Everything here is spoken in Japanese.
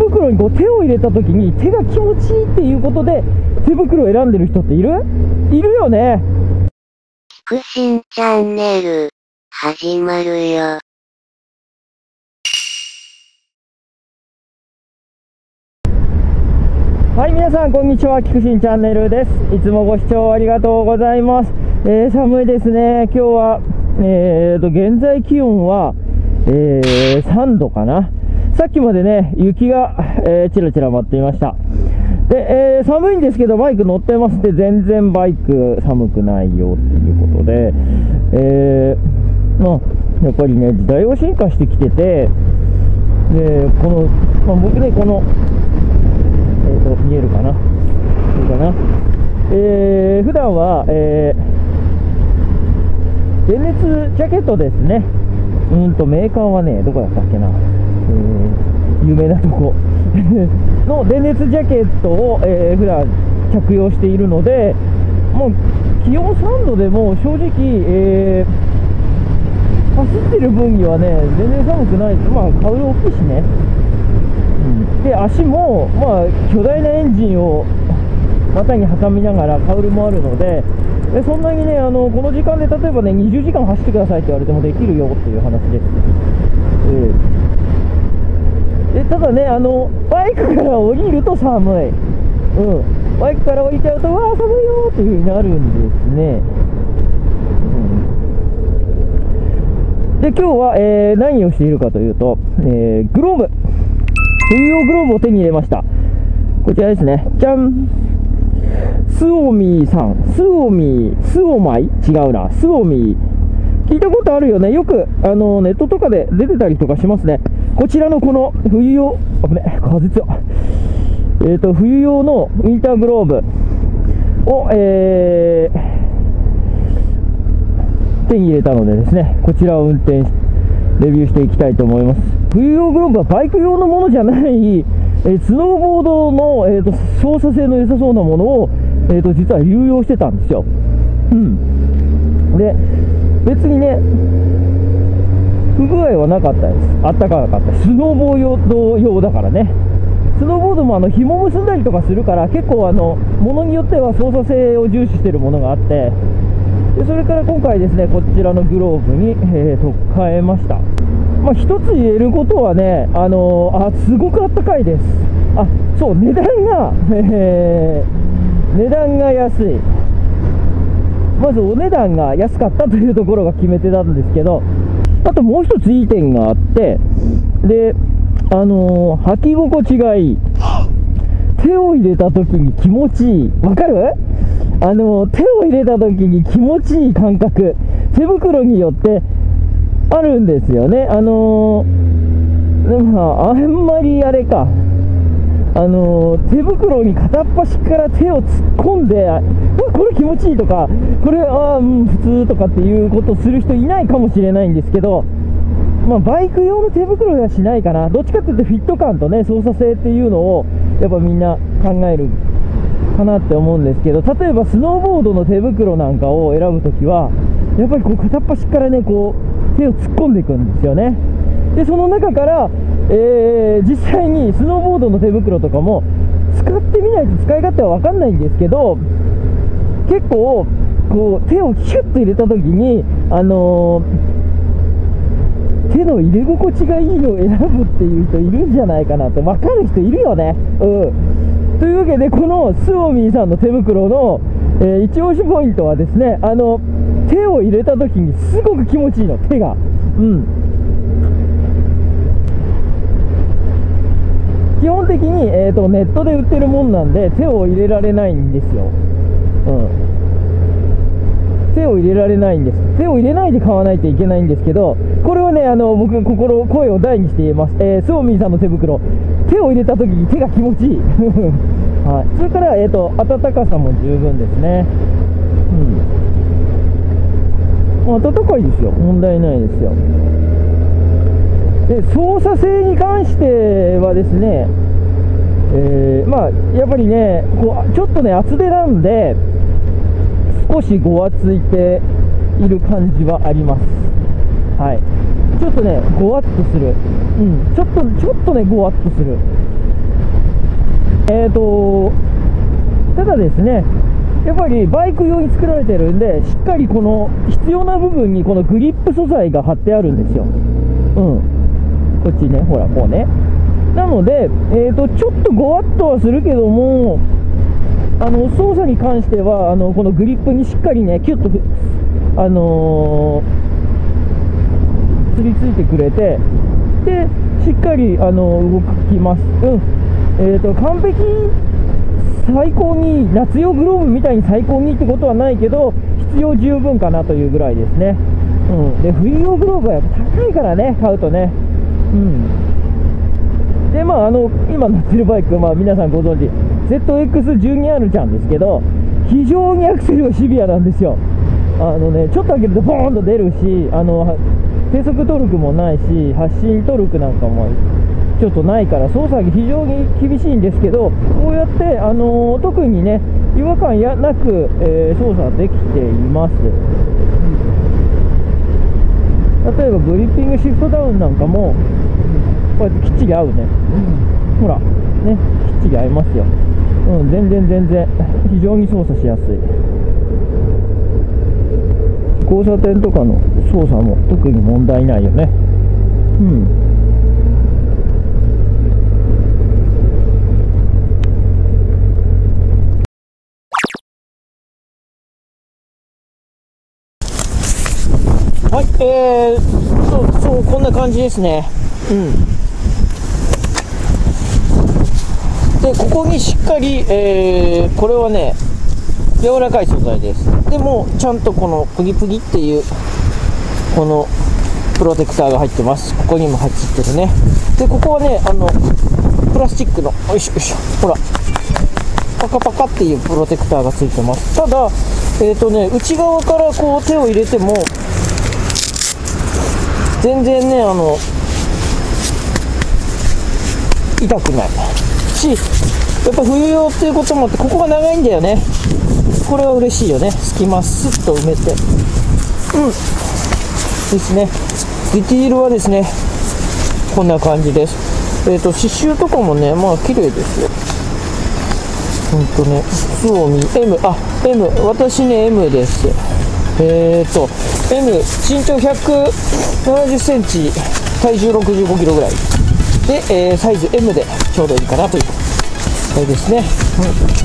袋にこう手を入れた時に手が気持ちいいっていうことで手袋を選んでる人っている？いるよね。クシンチャンネル、始まるよ。はい皆さんこんにちは。キクシンチャンネルです。いつもご視聴ありがとうございます、えー、寒いですね。今日はえーと現在気温は、えー、3度かなさっきまでね雪が、えー、ちらちら舞っていました。で、えー、寒いんですけどバイク乗ってますって全然バイク寒くないよっていうことでえー、まあやっぱりね時代は進化してきててでこの、まあ、僕ねこのえーと、見えるかな、いいかな、えー、普段は、えー、電熱ジャケットですね、うんとメーカーはね、どこだったっけな、えー、有名なとこ。の電熱ジャケットを、えー、普段着用しているので、もう気温3度でも正直、えー、走ってる分にはね、全然寒くないまあ、顔大きいしね。で足も、まあ、巨大なエンジンを股に挟みながらカウルもあるのででそんなにねあのこの時間で例えばね20時間走ってくださいって言われてもできるよっていう話です、ただねあのバイクから降りると寒い、うん、バイクから降りちゃうとわあ寒いよっていう風になるんですね、うん、で今日は、えー、何をしているかというと、えー、グローブ冬用グローブを手に入れました。こちらですね。じゃんスオミーさん。スオミー、スオマイ？違うな。スオミー。聞いたことあるよね。よく、あの、ネットとかで出てたりとかしますね。こちらのこの冬用、危ね、風強。え、ー、と、冬用のウィンターグローブを、えー、手に入れたのでですね、こちらを運転して、レビューしていきたいと思います。冬用グローブはバイク用のものじゃない、えー、スノーボードの、えーと、操作性の良さそうなものを、えーと、実は流用してたんですよ。うん。で、別にね、不具合はなかったです。あったかかった。スノーボード用だからね。スノーボードもあの紐結んだりとかするから結構あのものによっては操作性を重視しているものがあってでそれから今回ですねこちらのグローブに、えー、と変えましたまあ一つ言えることはねあのー、あすごくあったかいですあそう値段が、えー、値段が安いまずお値段が安かったというところが決め手なんですけどあともう一ついい点があってであのー、履き心地がいい。手を入れた時に気持ちいい。わかる？あの、手を入れた時に気持ちいい感覚、手袋によってあるんですよね。あのでもあんまりあれか、あの手袋に片っ端から手を突っ込んで、これ気持ちいいとか、これ、あうん、普通とかっていうことをする人いないかもしれないんですけど、まあ、バイク用の手袋ではしないかな。どっちかっていうとフィット感とね、操作性っていうのを、やっぱみんな考えるかなって思うんですけど、例えばスノーボードの手袋なんかを選ぶときは、やっぱりこう片っ端からね、こう手を突っ込んでいくんですよね。で、その中から、えー、実際にスノーボードの手袋とかも使ってみないと使い勝手は分かんないんですけど、結構、こう手をキュッと入れたときに、あのー、手の入れ心地がいいのを選ぶっていう人いるんじゃないかなって分かる人いるよね。うん。というわけで、このスオミーさんの手袋の、えー、一押しポイントはですね、あの、手を入れた時にすごく気持ちいいの、手が。うん。基本的に、えーと、ネットで売ってるもんなんで、手を入れられないんですよ。うん。手を入れられないんです。手を入れないで買わないといけないんですけど、これはね、あの、僕、心、声を大にして言えます。えー、スオミーさんの手袋。手を入れた時に手が気持ちいい。はい。それから、えっ、ー、と、暖かさも十分ですね。うん。暖かいですよ。問題ないですよ。で、操作性に関してはですね、えー、まあ、やっぱりね、こう、ちょっとね、厚手なんで、少しごわついている感じはあります。はい。ちょっとね、ごわっとする。うん。ちょっと、ちょっとね、ごわっとする。えーと、ただですね、やっぱりバイク用に作られてるんで、しっかりこの必要な部分にこのグリップ素材が貼ってあるんですよ。うん。ちね、ほら、こうね。なので、えーと、ちょっとごわっとはするけども、あの操作に関してはあのこのグリップにしっかりねキュッとあのー、つりついてくれてでしっかりあの動きます。うん。えーと完璧最高に夏用グローブみたいに最高にってことはないけど必要十分かなというぐらいですね、うん、で冬用グローブはやっぱ高いからね買うとね。うん。でまああの今乗ってるバイク、まあ、皆さんご存知 ZX12R ちゃんですけど非常にアクセルがシビアなんですよ。あのねちょっと上げるとボーンと出るしあの低速トルクもないし発進トルクなんかもちょっとないから操作が非常に厳しいんですけどこうやって、あのー、特にね違和感やなく、えー、操作できています。例えばグリッピングシフトダウンなんかもこうやってきっちり合うね、ほらねきっちり合いますよ。うん全然全然非常に操作しやすい。交差点とかの操作も特に問題ないよね。うん。はい、えー、そう、そう、こんな感じですね。うん。で、ここにしっかり、えー、これはね、柔らかい素材です。でも、ちゃんとこのプギプギっていう、このプロテクターが入ってます。ここにも入ってるね。で、ここはね、あの、プラスチックの、よいしょよいしょ、ほら、パカパカっていうプロテクターがついてます。ただ、えっ、ー、とね、内側からこう手を入れても、全然ねあの痛くない。しやっぱ冬用っていうこともあってここが長いんだよね。これは嬉しいよね。隙間スッと埋めて。うん。ですね。ディティールはですねこんな感じです。えっ、ー、と刺繍とかもねまあ綺麗ですよ。ほんとねスオミ M あ M 私ね M です。えっ、と M 身長170センチ体重65キロぐらい。で、えー、サイズ M でちょうどいいかなという。これですね、うん、